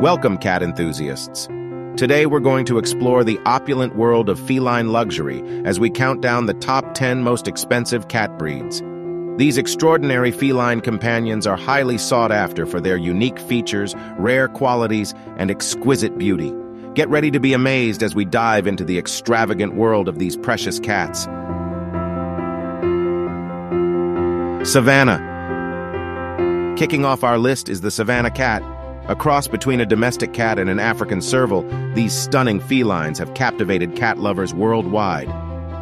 Welcome, cat enthusiasts. Today we're going to explore the opulent world of feline luxury as we count down the top 10 most expensive cat breeds. These extraordinary feline companions are highly sought after for their unique features, rare qualities, and exquisite beauty. Get ready to be amazed as we dive into the extravagant world of these precious cats. Savannah. Kicking off our list is the Savannah cat. A cross between a domestic cat and an African serval, these stunning felines have captivated cat lovers worldwide.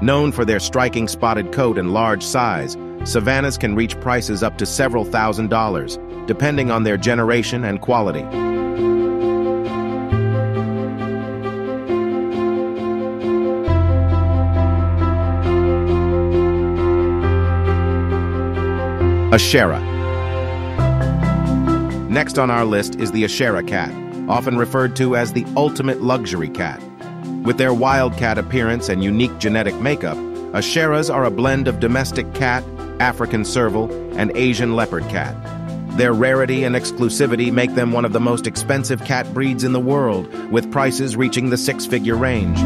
Known for their striking spotted coat and large size, Savannahs can reach prices up to several thousand dollars, depending on their generation and quality. Ashera. Next on our list is the Ashera cat, often referred to as the ultimate luxury cat. With their wildcat appearance and unique genetic makeup, Asheras are a blend of domestic cat, African serval, and Asian leopard cat. Their rarity and exclusivity make them one of the most expensive cat breeds in the world, with prices reaching the six-figure range.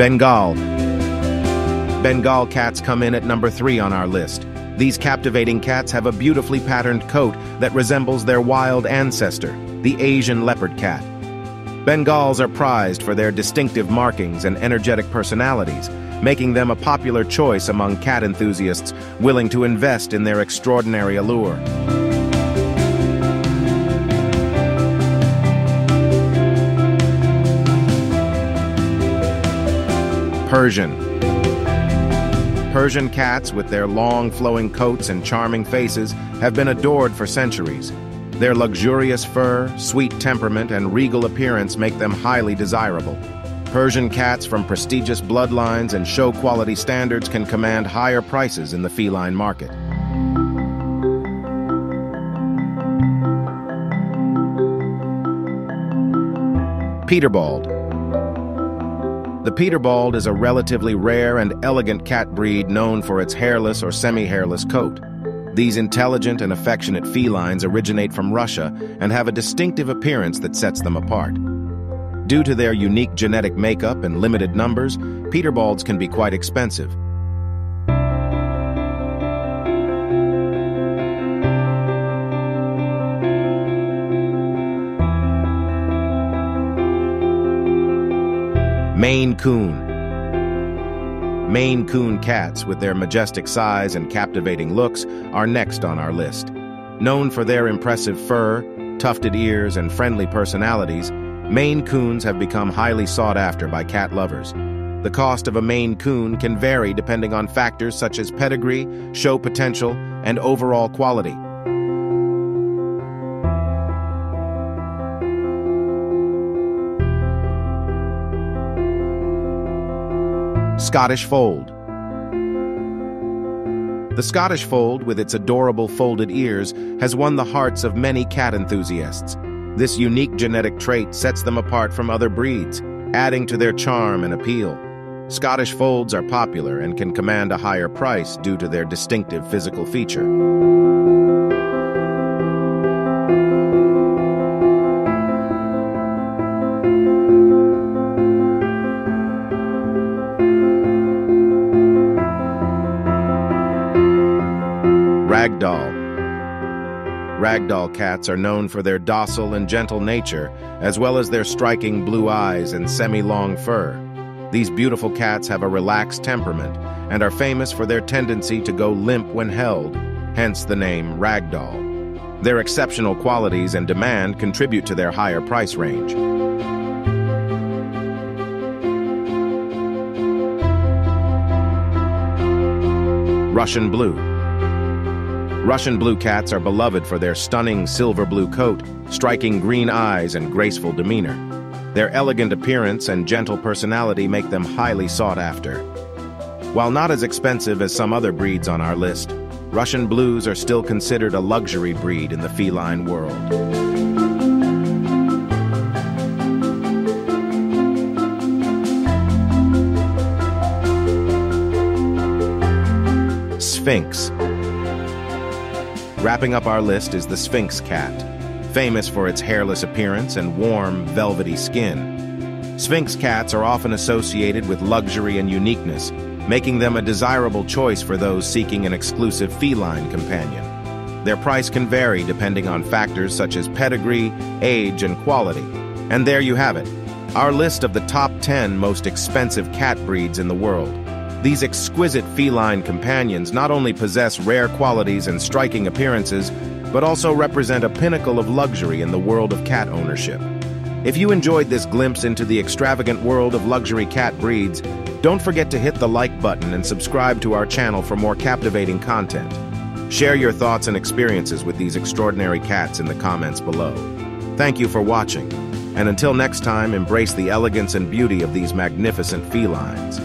Bengal. Bengal cats come in at number three on our list. These captivating cats have a beautifully patterned coat that resembles their wild ancestor, the Asian leopard cat. Bengals are prized for their distinctive markings and energetic personalities, making them a popular choice among cat enthusiasts willing to invest in their extraordinary allure. Persian. Persian cats, with their long flowing coats and charming faces, have been adored for centuries. Their luxurious fur, sweet temperament, and regal appearance make them highly desirable. Persian cats from prestigious bloodlines and show quality standards can command higher prices in the feline market. Peterbald. The Peterbald is a relatively rare and elegant cat breed known for its hairless or semi-hairless coat. These intelligent and affectionate felines originate from Russia and have a distinctive appearance that sets them apart. Due to their unique genetic makeup and limited numbers, Peterbalds can be quite expensive. Maine Coon. Maine Coon cats, with their majestic size and captivating looks, are next on our list. Known for their impressive fur, tufted ears, and friendly personalities, Maine Coons have become highly sought after by cat lovers. The cost of a Maine Coon can vary depending on factors such as pedigree, show potential, and overall quality. Scottish Fold. The Scottish Fold, with its adorable folded ears, has won the hearts of many cat enthusiasts. This unique genetic trait sets them apart from other breeds, adding to their charm and appeal. Scottish Folds are popular and can command a higher price due to their distinctive physical feature. Ragdoll. Ragdoll cats are known for their docile and gentle nature, as well as their striking blue eyes and semi-long fur. These beautiful cats have a relaxed temperament and are famous for their tendency to go limp when held, hence the name Ragdoll. Their exceptional qualities and demand contribute to their higher price range. Russian Blue. Russian blue cats are beloved for their stunning silver blue coat, striking green eyes, and graceful demeanor. Their elegant appearance and gentle personality make them highly sought after. While not as expensive as some other breeds on our list, Russian Blues are still considered a luxury breed in the feline world. Sphynx Wrapping up our list is the Sphynx cat, famous for its hairless appearance and warm, velvety skin. Sphynx cats are often associated with luxury and uniqueness, making them a desirable choice for those seeking an exclusive feline companion. Their price can vary depending on factors such as pedigree, age, and quality. And there you have it, our list of the top 10 most expensive cat breeds in the world. These exquisite feline companions not only possess rare qualities and striking appearances, but also represent a pinnacle of luxury in the world of cat ownership. If you enjoyed this glimpse into the extravagant world of luxury cat breeds, don't forget to hit the like button and subscribe to our channel for more captivating content. Share your thoughts and experiences with these extraordinary cats in the comments below. Thank you for watching, and until next time, embrace the elegance and beauty of these magnificent felines.